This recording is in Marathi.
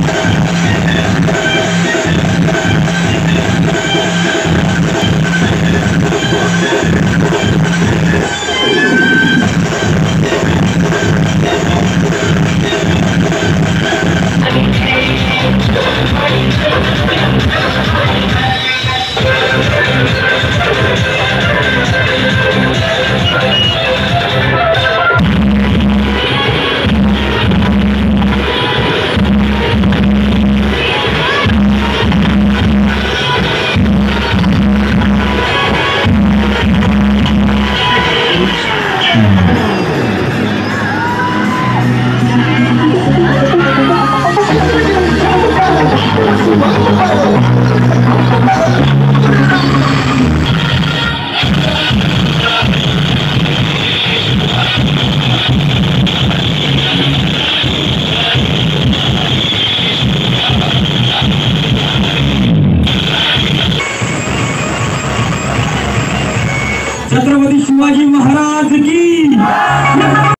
Yeah. छत्रपती शिवाजी महाराज की